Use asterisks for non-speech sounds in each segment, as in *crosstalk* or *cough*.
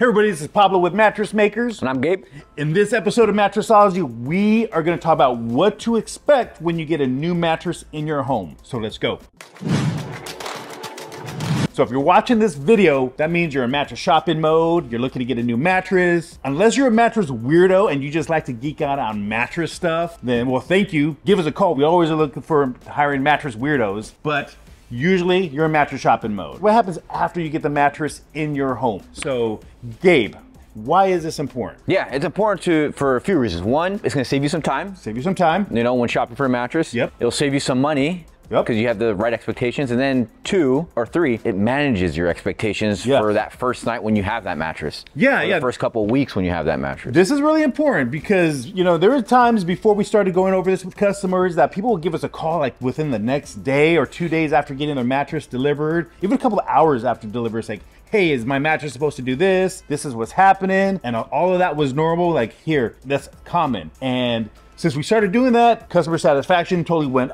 Hey everybody, this is Pablo with Mattress Makers. And I'm Gabe. In this episode of Mattressology, we are going to talk about what to expect when you get a new mattress in your home. So let's go. So if you're watching this video, that means you're in mattress shopping mode, you're looking to get a new mattress. Unless you're a mattress weirdo and you just like to geek out on mattress stuff, then well, thank you. Give us a call. We always are looking for hiring mattress weirdos. But usually you're in mattress shopping mode. What happens after you get the mattress in your home? So, Gabe, why is this important? Yeah, it's important to for a few reasons. One, it's gonna save you some time. Save you some time. You know, when shopping for a mattress. Yep. It'll save you some money. Yep. Because you have the right expectations. And then two or three, it manages your expectations Yes. for that first night when you have that mattress. Yeah, yeah. The first couple of weeks when you have that mattress. This is really important because, you know, there are times before we started going over this with customers that people will give us a call like within the next day or two days after getting their mattress delivered, even a couple of hours after delivery. It's like, hey, is my mattress supposed to do this? This is what's happening. And all of that was normal. Like, here, that's common. And since we started doing that, customer satisfaction totally went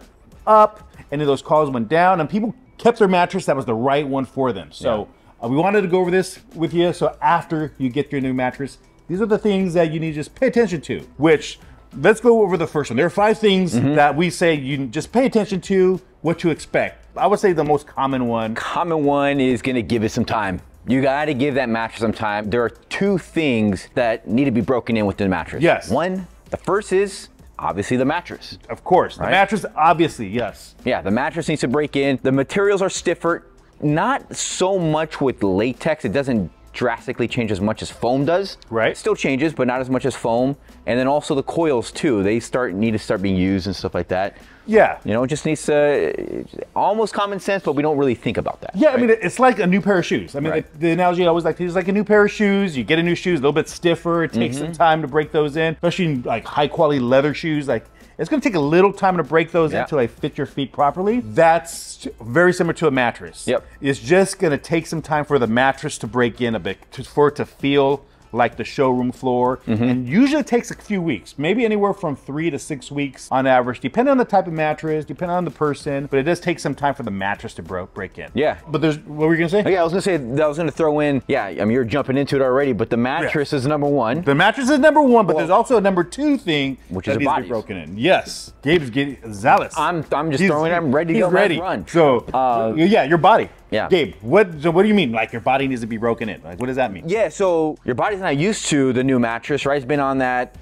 up and then those calls went down and people kept their mattress that was the right one for them. So, uh, we wanted to go over this with you. So after you get your new mattress, these are the things that you need to just pay attention to. Which let's go over the first one. There are five things that we say you just pay attention to, what to expect. I would say the most common one. Common one is gonna give it some time. You gotta give that mattress some time. There are two things that need to be broken in with the mattress. Yes. One, the first is obviously the mattress. Of course, the mattress, obviously, yes. Yeah, the mattress needs to break in. The materials are stiffer, not so much with latex. It doesn't drastically change as much as foam does. Right. It still changes, but not as much as foam. And then also the coils too. They start need to start being used and stuff like that. Yeah. You know, it just needs to almost common sense, but we don't really think about that. Yeah, I mean, it's like a new pair of shoes. I mean, Right. the, the analogy I always like to use is like a new pair of shoes. You get a new shoes, a little bit stiffer. It takes Mm-hmm. some time to break those in, especially in like high quality leather shoes. Like, it's going to take a little time to break those Yeah. until they fit your feet properly. That's very similar to a mattress. Yep. It's just going to take some time for the mattress to break in a bit, to, for it to feel like the showroom floor. Mm-hmm. And usually takes a few weeks, maybe anywhere from three to six weeks on average, depending on the type of mattress, depending on the person. But it does take some time for the mattress to bro- break in. Yeah. But there's, what were you going to say? Yeah, I was gonna say I was gonna throw in. Yeah, I mean you're jumping into it already, but the mattress is number one. The mattress is number one, but there's also a number two thing Which that is needs to be broken in. Yes, Gabe's getting zealous. I'm I'm just throwing. it. I'm ready to he's go. ready. Run. So Uh, yeah, your body. Yeah. Gabe, what? So what do you mean? Like your body needs to be broken in? Like what does that mean? Yeah, so your body's not used to the new mattress, right? It's been on that.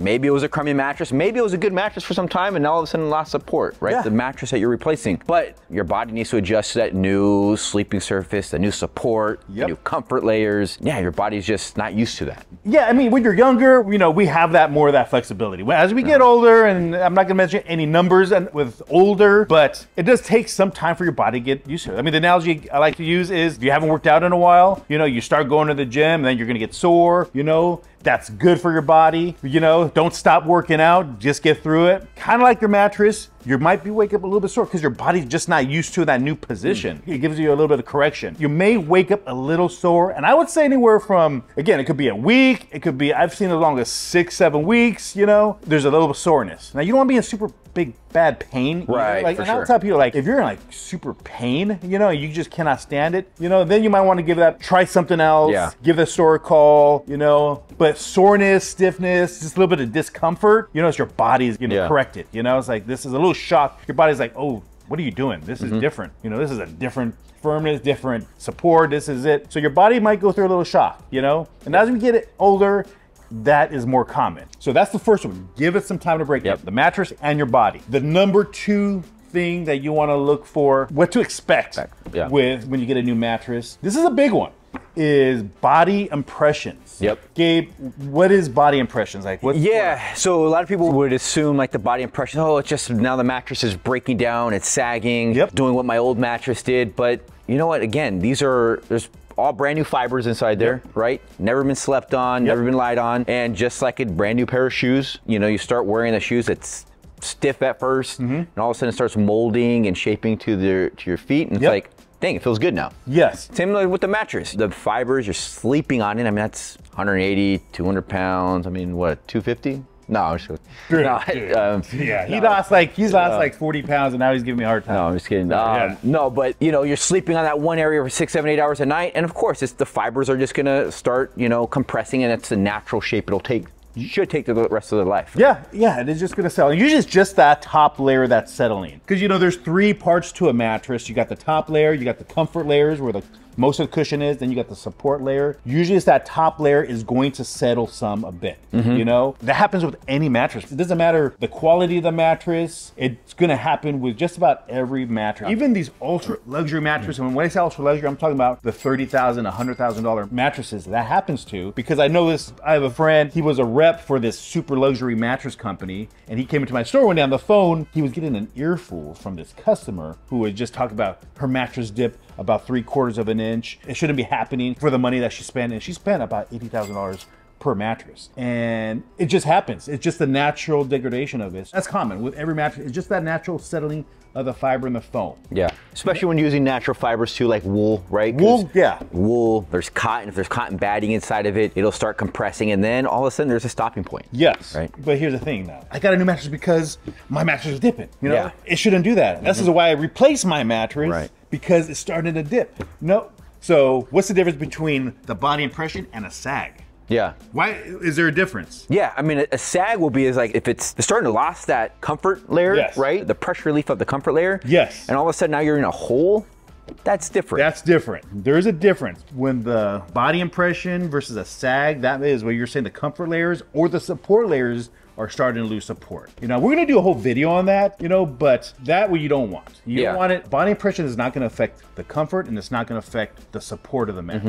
Maybe it was a crummy mattress. Maybe it was a good mattress for some time, and now all of a sudden lost support, right? Yeah. The mattress that you're replacing. But your body needs to adjust to that new sleeping surface, the new support, Yep. the new comfort layers. Yeah, your body's just not used to that. Yeah, I mean, when you're younger, you know, we have that more of that flexibility. As we get older, and I'm not gonna mention any numbers and with older, but it does take some time for your body to get used to it. I mean, the analogy I like to use is if you haven't worked out in a while, you know, you start going to the gym, and then you're gonna get sore, you know. That's good for your body, you know. Don't stop working out, just get through it. Kind of like your mattress, you might be wake up a little bit sore because your body's just not used to that new position. Mm. It gives you a little bit of correction. You may wake up a little sore, and I would say anywhere from again, it could be a week, it could be I've seen as long as six, seven weeks. You know, there's a little soreness. Now you don't want to be in super big bad pain? Right, Like, for and I'll tell people like if you're in like super pain, you know, you just cannot stand it. You know, then you might want to give that try something else. Yeah. Give the store a call. You know, but soreness, stiffness, just a little bit of discomfort. You know, it's your body's to Yeah. correct it. You know, it's like this is a little shock. Your body's like, oh, what are you doing? This Mm-hmm. is different. You know, this is a different firmness, different support. This is it. So your body might go through a little shock. You know, and as we get it older. That is more common. So that's the first one. Give it some time to break Yep. The mattress and your body. The number two thing that you want to look for, what to expect Yeah. with when you get a new mattress. This is a big one. Is body impressions. Yep. Gabe, what is body impressions like? What? Yeah, so a lot of people would assume like the body impression, oh, it's just now the mattress is breaking down, it's sagging, Yep. doing what my old mattress did. But you know what? Again, these are there's all brand new fibers inside there, right? Never been slept on, never been lied on, and just like a brand new pair of shoes, you know, you start wearing the shoes. It's stiff at 1st Mm-hmm. and all of a sudden it starts molding and shaping to the to your feet, and it's Yep. like, dang, it feels good now. Yes. Same with the mattress. The fibers you're sleeping on it, I mean, that's 180, 200 pounds. I mean, what, 250? No, I'm just kidding. Dude, no, *laughs* dude. um, Yeah, he no. lost like he's lost like 40 pounds, and now he's giving me a hard time. No, I'm just kidding. Um, Yeah. No, but you know, you're sleeping on that one area for six, seven, eight hours a night, and of course, it's the fibers are just gonna start, you know, compressing, and it's the natural shape it'll take. You should take the rest of their life. Yeah, yeah, it is just gonna settle. Usually it's just that top layer that's settling. Because you know, there's three parts to a mattress. You got the top layer, you got the comfort layers where the most of the cushion is, then you got the support layer. Usually it's that top layer is going to settle some a bit. Mm-hmm. You know? That happens with any mattress. It doesn't matter the quality of the mattress, it's gonna happen with just about every mattress. Even these ultra luxury mattresses, and when I say ultra luxury, I'm talking about the $30,000, $100,000 mattresses that happens to. Because I know this, I have a friend, he was a rep for this super luxury mattress company, and he came into my store one day on the phone. He was getting an earful from this customer who would just talk about her mattress dip about three quarters of an inch. It shouldn't be happening for the money that she spent, and she spent about $80,000 per mattress. And it just happens. It's just the natural degradation of it. That's common with every mattress. It's just that natural settling of the fiber and the foam. Yeah, especially when using natural fibers too, like wool, right? Wool, yeah. Wool. There's cotton. If there's cotton batting inside of it, it'll start compressing, and then all of a sudden there's a stopping point. Yes. Right. But here's the thing now. I got a new mattress because my mattress is dipping. You know, Yeah. it shouldn't do that. This is why I replaced my mattress Right. Because it's starting to dip. No. So what's the difference between the body impression and a sag? Yeah. Why is there a difference? Yeah, I mean, a, sag will be is like if it's starting to lost that comfort layer, Yes. right? The pressure relief of the comfort layer. Yes. And all of a sudden now you're in a hole. That's different. That's different. There is a difference when the body impression versus a sag. That is what you're saying. The comfort layers or the support layers are starting to lose support. You know, we're gonna do a whole video on that. You know, but that what you don't want. You Yeah. don't want it. Body impression is not gonna affect the comfort, and it's not gonna affect the support of the Mm-hmm.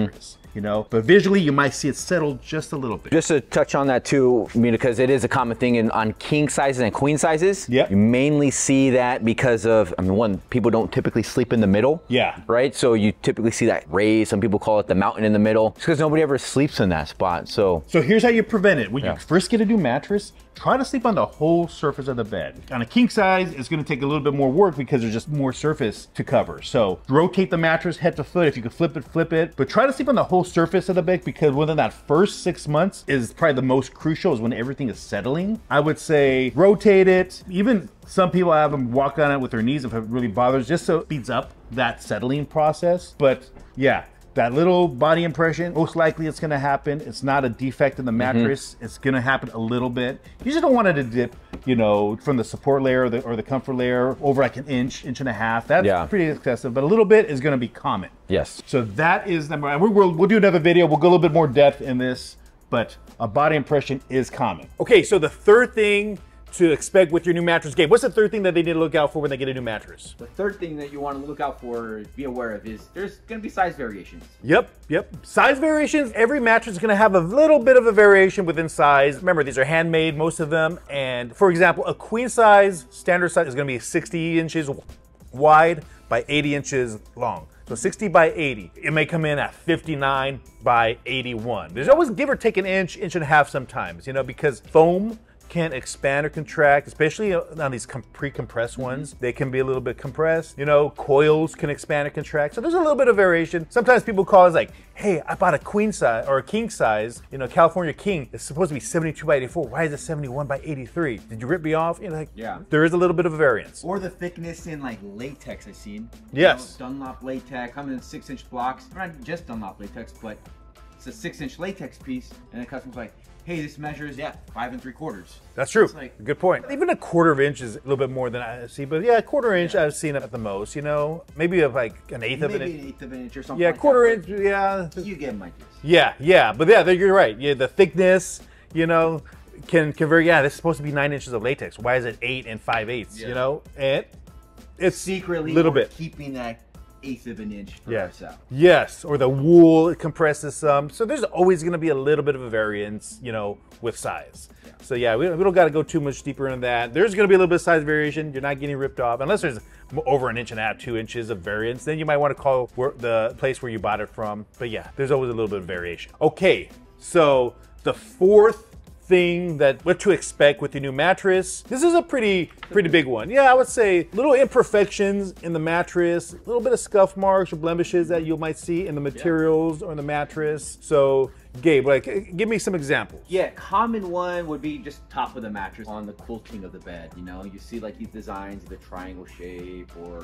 You know, but visually you might see it settle just a little bit. Just to touch on that too, I mean, because it is a common thing in on king sizes and queen sizes. Yep. You mainly see that because of, I mean, one, people don't typically sleep in the middle. Yeah. Right? So you typically see that raise. Some people call it the mountain in the middle. It's because nobody ever sleeps in that spot. So So here's how you prevent it. When Yeah. you first get a new mattress, try to sleep on the whole surface of the bed. On a king size, it's gonna take a little bit more work because there's just more surface to cover. So rotate the mattress head to foot. If you can flip it, flip it. But try to sleep on the whole surface of the bed because within that first six months is probably the most crucial is when everything is settling. I would say rotate it. Even some people have them walk on it with their knees if it really bothers, just so it speeds up that settling process. But yeah, that little body impression, most likely it's gonna happen. It's not a defect in the mm-hmm. mattress. It's gonna happen a little bit. You just don't want it to dip, you know, from the support layer or the, or the comfort layer over like an inch, inch and a half. That's Yeah. pretty excessive, but a little bit is gonna be common. yes. So that is number one. We will, we'll do another video. We'll go a little bit more depth in this, but a body impression is common. Okay, so the third thing to expect with your new mattress, Gabe, what's the third thing that they need to look out for when they get a new mattress? The third thing that you want to look out for, be aware of, is there's going to be size variations. Yep, yep. Size variations. Every mattress is going to have a little bit of a variation within size. Remember, these are handmade, most of them. And for example, a queen size standard size is going to be 60 inches wide by 80 inches long. So 60 by 80. It may come in at 59 by 81. There's always give or take an inch, inch and a half sometimes, you know, because foam can expand or contract, especially on these com- pre-compressed mm-hmm. ones. They can be a little bit compressed. You know, coils can expand or contract. So there's a little bit of variation. Sometimes people call us like, "Hey, I bought a queen size or a king size. You know, California king. is supposed to be 72 by 84. Why is it 71 by 83? Did you rip me off?" You know, like, Yeah. There is a little bit of a variance. Or the thickness in like latex I've seen. Yes. You know, Dunlop latex, coming in six inch blocks. Not just Dunlop latex, but it's a six inch latex piece. And the customer's like, hey, this measures, yeah, five and three quarters. That's true. It's like- Good point. Even a quarter of inch is a little bit more than I see, but yeah, a quarter inch I've seen it at the most. You know, maybe of like an eighth of Maybe an an inch. eighth of an inch or something. Yeah, like quarter that, inch. Yeah, You get my guess. Yeah, yeah, but yeah, you're right. Yeah, the thickness, you know, can convert. Yeah, this is supposed to be nine inches of latex. Why is it eight and five eighths? You know, and it's Secretly, a little bit. keeping that eighth of an inch for Yes. ourselves. Yes, or the wool it compresses some. So there's always going to be a little bit of a variance, you know, with size. So yeah, we, we don't got to go too much deeper into that. There's going to be a little bit of size variation. You're not getting ripped off unless there's over an inch and a half, two inches of variance. Then you might want to call where, the place where you bought it from. But yeah, there's always a little bit of variation. Okay, so the fourth thing that what to expect with your new mattress. This is a pretty pretty big one. Yeah, I would say little imperfections in the mattress, a little bit of scuff marks or blemishes that you might see in the materials or in the mattress. So Gabe, like, uh, give me some examples. Yeah, common one would be just top of the mattress on the quilting of the bed. You know, you see like these designs, the triangle shape or,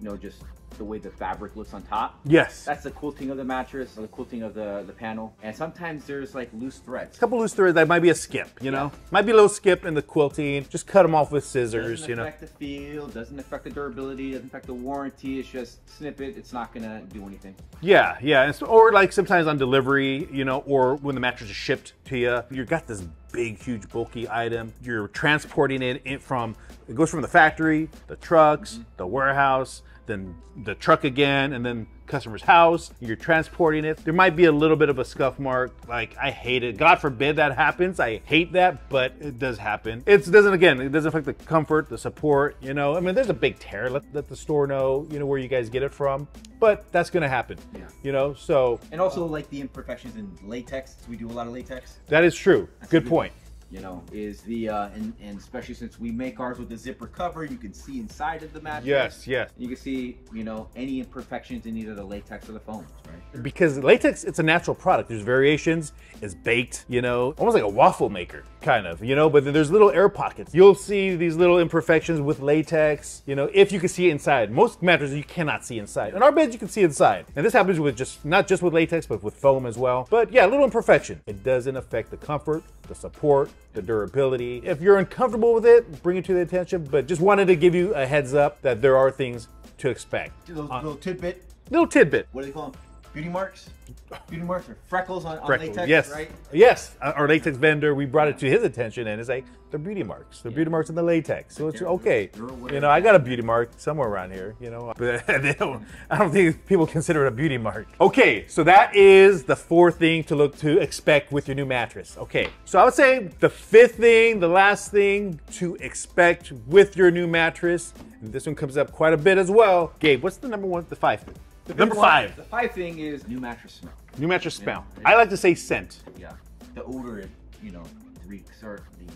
you know, just the way the fabric looks on top. Yes. That's the quilting of the mattress or the quilting of the, the panel. And sometimes there's like loose threads. a couple loose threads that might be a skip, you know? Might be a little skip in the quilting. Just cut them off with scissors, Doesn't you know? Doesn't affect the feel, doesn't affect the durability, doesn't affect the warranty. It's just snip it. It's not gonna do anything. Yeah, yeah. And so- or like sometimes on delivery, you know, or when the mattress is shipped to you, You've got this big, huge, bulky item. You're transporting it from, it goes from the factory, the trucks, the warehouse, then the truck again, and then customer's house. You're transporting it. There might be a little bit of a scuff mark. Like I hate it. God forbid that happens. I hate that, but it does happen. It doesn't again. It doesn't affect the comfort, the support. You know, I mean, there's a big tear. Let, let the store know. You know where you guys get it from. But that's gonna happen. Yeah. You know, so And also like the imperfections in latex. We do a lot of latex. that is true. Good good point. You know, is the uh, and, and especially since we make ours with the zipper cover, you can see inside of the mattress. Yes, yes. You can see, you know, any imperfections in either the latex or the foams, right? Because latex, it's a natural product. There's variations. It's baked, you know, almost like a waffle maker, kind of, you know. But then there's little air pockets. You'll see these little imperfections with latex, you know, if you can see inside. Most mattresses you cannot see inside. In our beds, you can see inside, and this happens with just not just with latex, but with foam as well. But yeah, a little imperfection. It doesn't affect the comfort, the support, the durability. If you're uncomfortable with it, bring it to the attention. But just wanted to give you a heads up that there are things to expect. Little, Uh, little tidbit. little tidbit. What do they call them? Beauty marks? Beauty marks or freckles on, on Freckles. latex, yes, right? yes. Our latex vendor, we brought it to his attention, and it's like they're beauty marks. They're beauty marks in the latex. So it's okay. You know, I got a beauty mark somewhere around here. You know, *laughs* but don't. I don't think people consider it a beauty mark. Okay, so that is the fourth thing to look to expect with your new mattress. Okay, so I would say the fifth thing, the last thing to expect with your new mattress. And this one comes up quite a bit as well. Gabe, what's the number one? The five. thing? Number one- five. The five thing is new mattress smell. New mattress smell. Yeah. I like to say scent. Yeah. The odor, it, you know, reeks or leaves.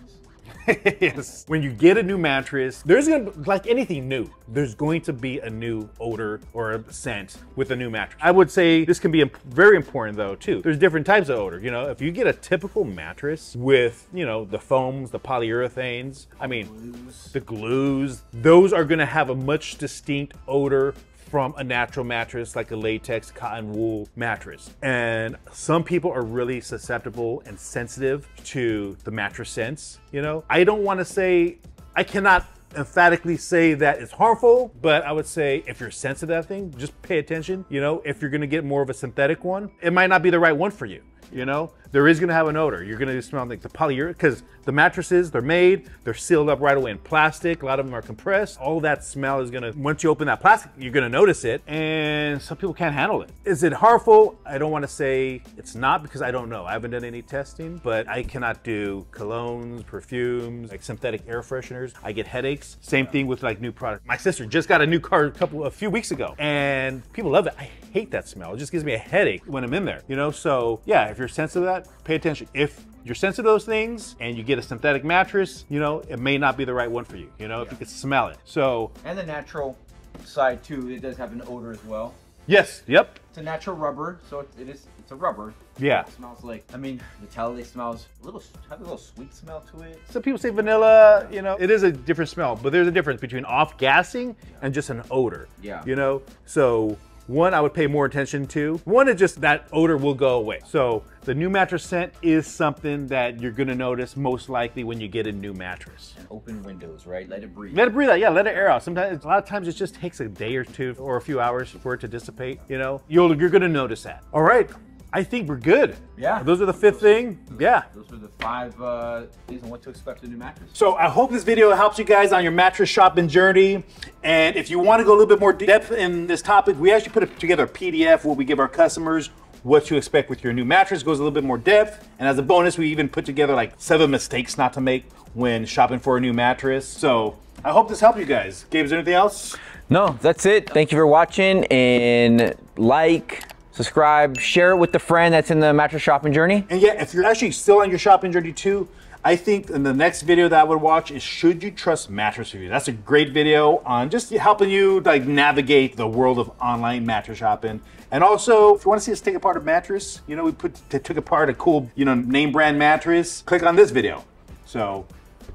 *laughs* yes. When you get a new mattress, there's gonna like anything new. There's going to be a new odor or a scent with a new mattress. I would say this can be imp- very important though too. There's different types of odor. You know, if you get a typical mattress with you know the foams, the polyurethanes, I mean Blues. the glues, those are gonna have a much distinct odor from a natural mattress like a latex cotton wool mattress. And some people are really susceptible and sensitive to the mattress scents, you know? I don't want to say I cannot emphatically say that it's harmful, but I would say if you're sensitive to that thing, just pay attention. You know, if you're gonna get more of a synthetic one, it might not be the right one for you. You know, there is gonna have an odor. You're gonna smell like the polyurethane because the mattresses they're made, they're sealed up right away in plastic. A lot of them are compressed. All that smell is gonna once you open that plastic, you're gonna notice it, and some people can't handle it. Is it harmful? I don't want to say it's not because I don't know. I haven't done any testing, but I cannot do colognes, perfumes, like synthetic air fresheners. I get headaches. Same thing with like new products. My sister just got a new car a couple a few weeks ago, and people love it. I hate that smell. It just gives me a headache when I'm in there. You know, so yeah, if you're sensitive to that, pay attention. If you're sensitive to those things and you get a synthetic mattress, you know, it may not be the right one for you. You know, if you can smell it. So And the natural side too, it does have an odor as well. yes, yep, It's a natural rubber, so it, it is. It's a rubber. Yeah. It smells like. I mean, the Talalay smells a little. Have a little sweet smell to it. Some people say vanilla, you know, it is a different smell, but there's a difference between off gassing and just an odor. Yeah. You know, so one I would pay more attention to. One is just that odor will go away. So the new mattress scent is something that you're gonna notice most likely when you get a new mattress. And open windows, right? Let it breathe. Let it breathe out. Yeah, let it air out. Sometimes, a lot of times, it just takes a day or two or a few hours for it to dissipate. You know, you'll you're gonna notice that. All right, I think we're good. Yeah. Those are the fifth thing. Yeah. Those are the five uh, things on what to expect with a new mattress. So I hope this video helps you guys on your mattress shopping journey. And if you want to go a little bit more depth in this topic, we actually put together a PDF where we give our customers what to expect with your new mattress. Goes a little bit more depth. And as a bonus, we even put together like seven mistakes not to make when shopping for a new mattress. So I hope this helped you guys. Gabe, is there anything else? No, that's it. Thank you for watching and like, subscribe, share it with the friend that's in the mattress shopping journey. And yeah, if you're actually still on your shopping journey too, I think in the next video that I would watch is should you trust mattress reviews? That's a great video on just helping you like navigate the world of online mattress shopping. And also, if you want to see us take apart a mattress, you know, we put took apart a cool, you know, name brand mattress, click on this video. So,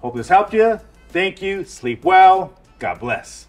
hope this helped you. Thank you. Sleep well. God bless.